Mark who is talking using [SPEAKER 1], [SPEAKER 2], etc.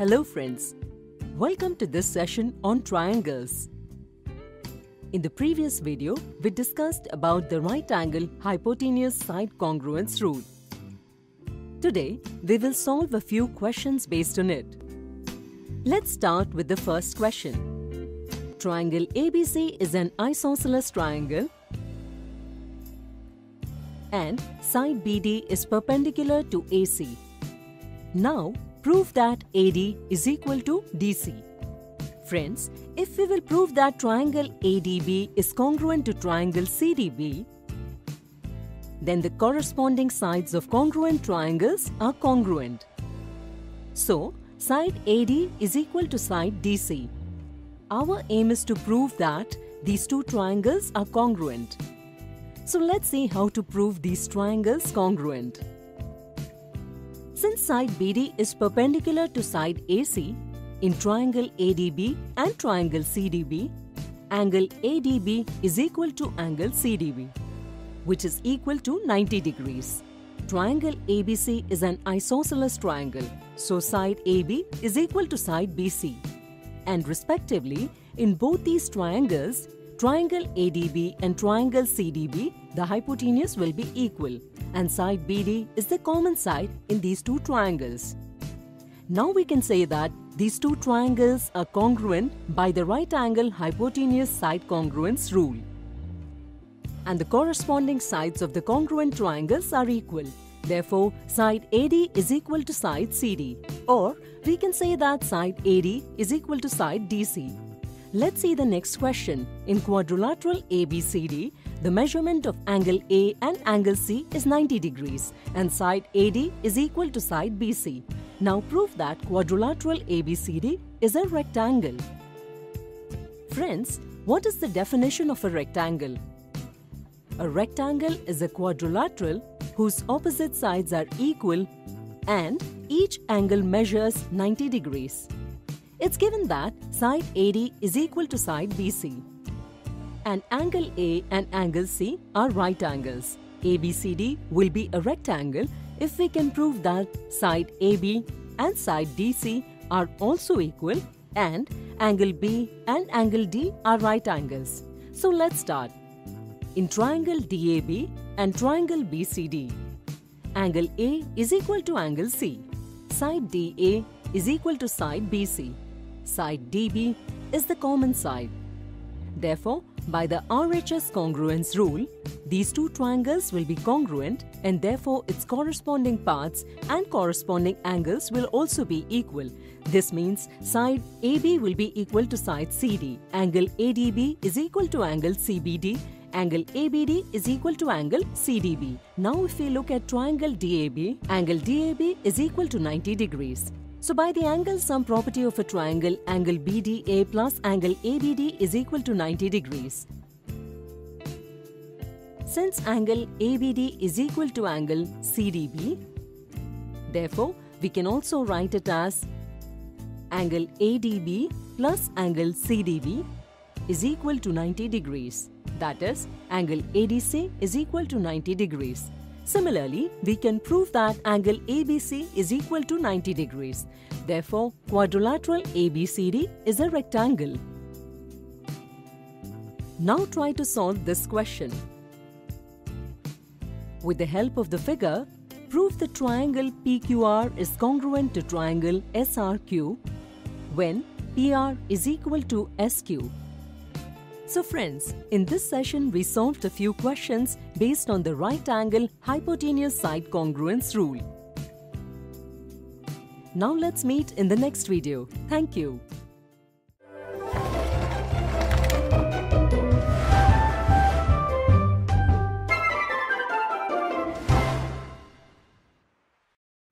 [SPEAKER 1] Hello friends, welcome to this session on triangles. In the previous video, we discussed about the right angle hypotenuse side congruence rule. Today, we will solve a few questions based on it. Let's start with the first question. Triangle ABC is an isosceles triangle and side BD is perpendicular to AC. Now, prove that AD is equal to DC. Friends, if we will prove that triangle ADB is congruent to triangle CDB, then the corresponding sides of congruent triangles are congruent. So, side AD is equal to side DC. Our aim is to prove that these two triangles are congruent. So let's see how to prove these triangles congruent. Since side BD is perpendicular to side AC, in triangle ADB and triangle CDB, angle ADB is equal to angle CDB, which is equal to 90 degrees. Triangle ABC is an isosceles triangle, so side AB is equal to side BC. And respectively, in both these triangles, triangle ADB and triangle CDB, the hypotenuse will be equal and side BD is the common side in these two triangles. Now we can say that these two triangles are congruent by the right angle hypotenuse side congruence rule. And the corresponding sides of the congruent triangles are equal. Therefore, side AD is equal to side CD. Or we can say that side AD is equal to side DC. Let's see the next question. In quadrilateral ABCD, the measurement of angle A and angle C is 90 degrees and side AD is equal to side BC. Now prove that quadrilateral ABCD is a rectangle. Friends, what is the definition of a rectangle? A rectangle is a quadrilateral whose opposite sides are equal and each angle measures 90 degrees. It's given that side AD is equal to side BC. And angle A and angle C are right angles. ABCD will be a rectangle if we can prove that side AB and side DC are also equal and angle B and angle D are right angles. So let's start. In triangle DAB and triangle BCD, angle A is equal to angle C. Side DA is equal to side BC side DB is the common side. Therefore, by the RHS congruence rule, these two triangles will be congruent and therefore its corresponding parts and corresponding angles will also be equal. This means side AB will be equal to side CD, angle ADB is equal to angle CBD, angle ABD is equal to angle CDB. Now if we look at triangle DAB, angle DAB is equal to 90 degrees. So by the angle sum property of a triangle, angle BDA plus angle ABD is equal to 90 degrees. Since angle ABD is equal to angle CDB, therefore we can also write it as angle ADB plus angle CDB is equal to 90 degrees. That is, angle ADC is equal to 90 degrees. Similarly, we can prove that angle ABC is equal to 90 degrees. Therefore, quadrilateral ABCD is a rectangle. Now try to solve this question. With the help of the figure, prove the triangle PQR is congruent to triangle SRQ when PR is equal to SQ. So friends, in this session we solved a few questions based on the right angle hypotenuse side congruence rule. Now let's meet in the next video. Thank you.